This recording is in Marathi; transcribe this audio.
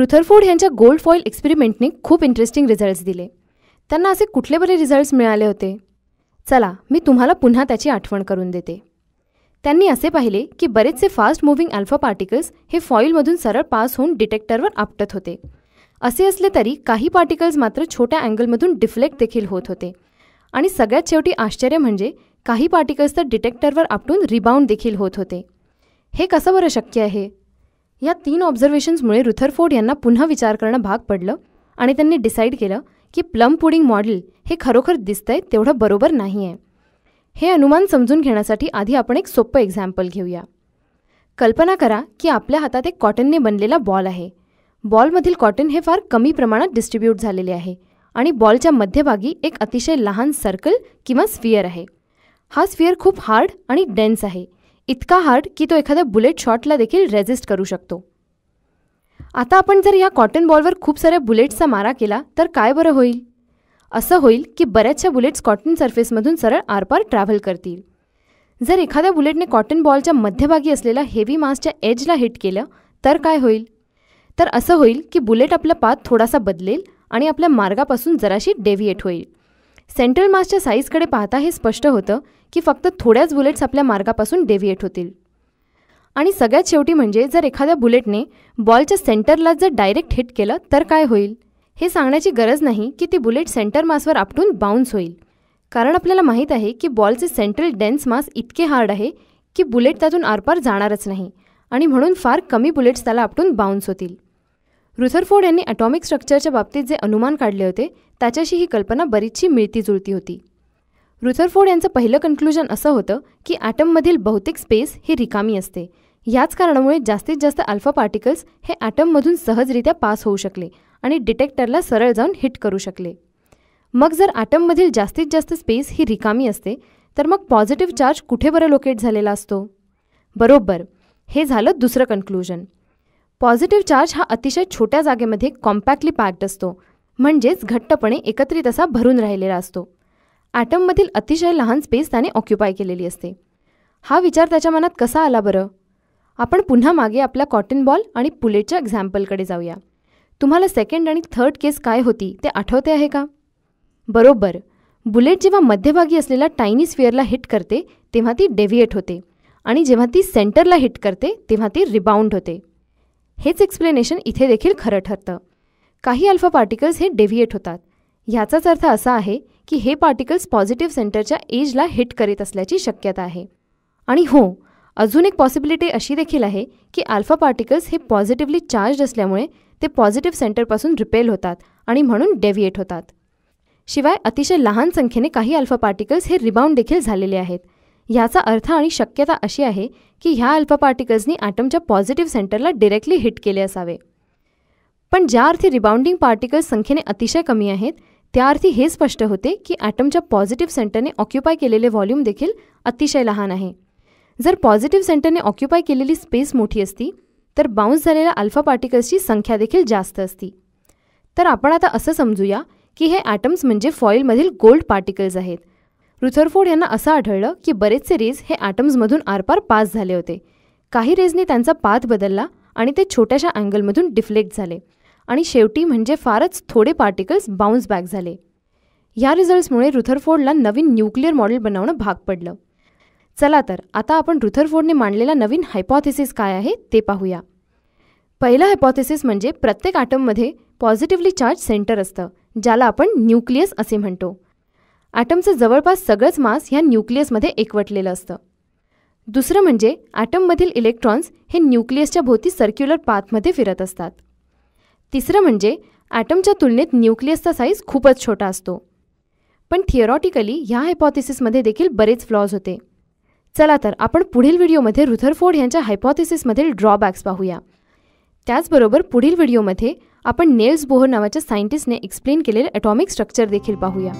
रुथरफोर्ड यांच्या गोल्ड फॉईल एक्सपेरिमेंटने खूप इंटरेस्टिंग रिझल्ट्स दिले. त्यांना असे कुठले बरे रिझल्ट्स मिळाले होते? चला मी तुम्हाला पुन्हा त्याची आठवण करून देते. त्यांनी असे पाहिले की बरेचसे फास्ट मुव्हिंग अल्फा पार्टिकल्स हे फॉईलमधून सरळ पास होऊन डिटेक्टरवर आपटत होते. असे असले तरी काही पार्टिकल्स मात्र छोट्या अँगलमधून डिफ्लेक्ट देखील होत होते. आणि सगळ्यात शेवटी आश्चर्य म्हणजे काही पार्टिकल्स तर डिटेक्टरवर आपटून रिबाउंड देखील होत होते. हे कसं बरं शक्य आहे? या तीन ऑब्झर्वेशन्समुळे रुथरफोर्ड यांना पुन्हा विचार करणं भाग पडलं आणि त्यांनी डिसाईड केलं की प्लम पुडिंग मॉडेल हे खरोखर दिसतंय तेवढं बरोबर नाही आहे हे अनुमान समजून घेण्यासाठी आधी आपण एक सोपं एक्झाम्पल घेऊया. कल्पना करा की आपल्या हातात एक कॉटनने बनलेला बॉल आहे. बॉलमधील कॉटन हे फार कमी प्रमाणात डिस्ट्रीब्यूट झालेले आहे आणि बॉलच्या मध्यभागी एक अतिशय लहान सर्कल किंवा स्फिअर आहे. हा स्फिअर खूप हार्ड आणि डेन्स आहे. इतका हार्ड की तो एखाद्या बुलेट शॉटला देखील रेजिस्ट करू शकतो. आता आपण जर या कॉटन बॉलवर खूप साऱ्या बुलेट्सचा मारा केला तर काय बरं होईल? असं होईल की बऱ्याचशा बुलेट्स कॉटन सरफेसमधून सरळ आरपार ट्रॅव्हल करतील. जर एखाद्या बुलेटने कॉटन बॉलच्या मध्यभागी असलेल्या हेवी मासच्या एजला हिट केलं तर काय होईल? तर असं होईल की बुलेट आपला पात थोडासा बदलेल आणि आपल्या मार्गापासून जराशी डेव्हिएट होईल. सेंट्रल मासच्या साईजकडे पाहता हे स्पष्ट होतं की फक्त थोड्याच बुलेट्स आपल्या मार्गापासून डेव्हिएट होतील. आणि सगळ्यात शेवटी म्हणजे जर एखाद्या बुलेटने बॉलच्या सेंटरला जर डायरेक्ट हिट केलं तर काय होईल? हे सांगण्याची गरज नाही की ती बुलेट सेंटर मासवर आपटून बाउन्स होईल. कारण आपल्याला माहीत आहे की बॉलचे सेंट्रल डेन्स मास इतके हार्ड आहे की बुलेट त्यातून आरपार जाणारच नाही आणि म्हणून फार कमी बुलेट्स त्याला आपटून बाउन्स होतील. रुथरफोर्ड यांनी ॲटॉमिक स्ट्रक्चरच्या बाबतीत जे अनुमान काढले होते त्याच्याशी ही कल्पना बरीचशी मिळती जुळती होती. रुथरफोर्ड यांचं पहिलं कन्क्लुजन असं होतं की ॲटममधील बहुतेक स्पेस ही रिकामी असते. याच कारणामुळे जास्तीत जास्त अल्फा पार्टिकल्स हे ॲटममधून सहजरित्या पास होऊ शकले आणि डिटेक्टरला सरळ जाऊन हिट करू शकले. मग जर ॲटममधील जास्तीत जास्त स्पेस ही रिकामी असते तर मग पॉझिटिव्ह चार्ज कुठे बरं लोकेट झालेला असतो? बरोबर. हे झालं दुसरं कन्क्लुजन पॉझिटिव्ह चार्ज हा अतिशय छोट्या जागेमध्ये कॉम्पॅक्टली पॅक्ड असतो म्हणजेच घट्टपणे एकत्रित असा भरून राहिलेला असतो. ॲटममधील अतिशय लहान स्पेस त्याने ऑक्युपाय केलेली असते. हा विचार त्याच्या मनात कसा आला बरं? आपण पुन्हा मागे आपल्या कॉटन बॉल आणि पुलेटच्या एक्झाम्पलकडे जाऊया. तुम्हाला सेकंड आणि थर्ड केस काय होती ते आठवते आहे का? बरोबर. बुलेट जेव्हा मध्यभागी असलेल्या टायनी स्फिअरला हिट करते तेव्हा ती डेव्हिएट होते. आणि जेव्हा ती सेंटरला हिट करते तेव्हा ती रिबाउंड होते. हेच एक्सप्लेनेशन इथे देखील खरं ठरतं. काही अल्फा पार्टिकल्स हे डेव्हिएट होतात. ह्याचाच अर्थ असा आहे की हे पार्टिकल्स पॉझिटिव्ह सेंटरच्या एजला हिट करीत असल्याची शक्यता आहे. आणि हो अजून एक पॉसिबिलिटी अशी देखील आहे की अल्फा पार्टिकल्स हे पॉझिटिव्हली चार्ज असल्यामुळे ते पॉझिटिव्ह सेंटरपासून रिपेल होतात आणि म्हणून डेव्हिएट होतात. शिवाय अतिशय लहान संख्येने काही अल्फा पार्टिकल्स हे रिबाउंड देखील झालेले आहेत. ह्याचा अर्थ आणि शक्यता अशी आहे की ह्या अल्फा पार्टिकल्सनी ॲटमच्या पॉझिटिव्ह सेंटरला डिरेक्टली हिट केले असावे. पण ज्या अर्थी रिबाउंडिंग पार्टिकल्स संख्येने अतिशय कमी आहेत त्या अर्थी हे स्पष्ट होते की ॲटमच्या पॉझिटिव्ह सेंटरने ऑक्युपाय केलेले व्हॉल्यूम देखील अतिशय लहान आहे. जर पॉझिटिव्ह सेंटरने ऑक्युपाय केलेली स्पेस मोठी असती तर बाउन्स झालेल्या अल्फा पार्टिकल्सची संख्या देखील जास्त असती. तर आपण आता असं समजूया की हे ॲटम्स म्हणजे फॉईलमधील गोल्ड पार्टिकल्स आहेत. रुथरफोर्ड यांना असं आढळलं की बरेचसे रेज हे ॲटम्समधून आरपार पास झाले होते. काही रेजने त्यांचा पाथ बदलला आणि ते छोट्याशा अँगलमधून डिफ्लेक्ट झाले. आणि शेवटी म्हणजे फारच थोडे पार्टिकल्स बाउन्स बॅक झाले. या रिझल्ट्समुळे रुथरफोर्डला नवीन न्यूक्लिअर मॉडेल बनवणं भाग पडलं. चला तर आता आपण रुथरफोर्डने मांडलेला नवीन हायपॉथेसिस काय आहे ते पाहूया. पहिलं हायपॉथेसिस म्हणजे प्रत्येक ॲटममध्ये पॉझिटिव्हली चार्ज सेंटर असतं ज्याला आपण न्यूक्लियस असे म्हणतो. ॲटमचं जवळपास सगळंच मास ह्या न्यूक्लियसमध्ये एकवटलेलं असतं. दुसरं म्हणजे ॲटममधील इलेक्ट्रॉन्स हे न्यूक्लियसच्या भोवती सर्क्युलर पाथमध्ये फिरत असतात. तिसरं म्हणजे ॲटमच्या तुलनेत न्यूक्लियसचा साईज खूपच छोटा असतो. पण थिअरॉटिकली ह्या हायपॉथिसिसमध्ये देखील बरेच फ्लॉज होते. चला तर आपण पुढील व्हिडिओमध्ये रुथरफोर्ड यांच्या हायपॉथिसिसमधील ड्रॉबॅक्स पाहूया. त्याचबरोबर पुढील व्हिडिओमध्ये आपण नेल्स बोहर नावाच्या सायंटिस्टने एक्सप्लेन केलेले ॲटॉमिक स्ट्रक्चर देखील पाहूया.